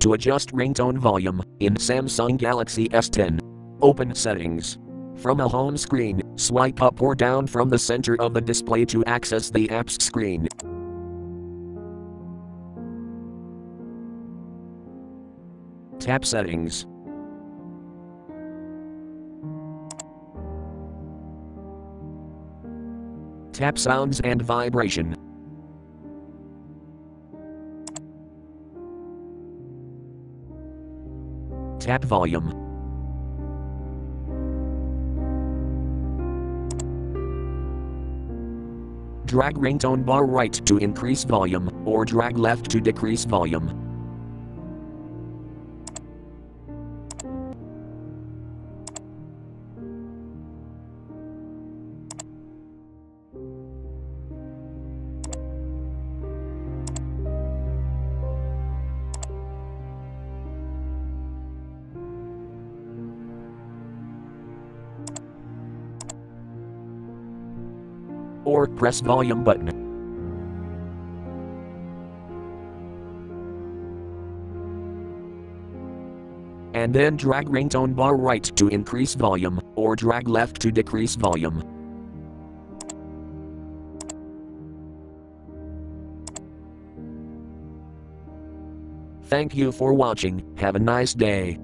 To adjust ringtone volume in Samsung Galaxy S10. Open Settings. From a home screen, swipe up or down from the center of the display to access the apps screen. Tap Settings. Tap Sounds and Vibration. Tap Volume. Drag ringtone bar right to increase volume, or drag left to decrease volume. Or press volume button. And then drag ringtone bar right to increase volume, or drag left to decrease volume. Thank you for watching, have a nice day.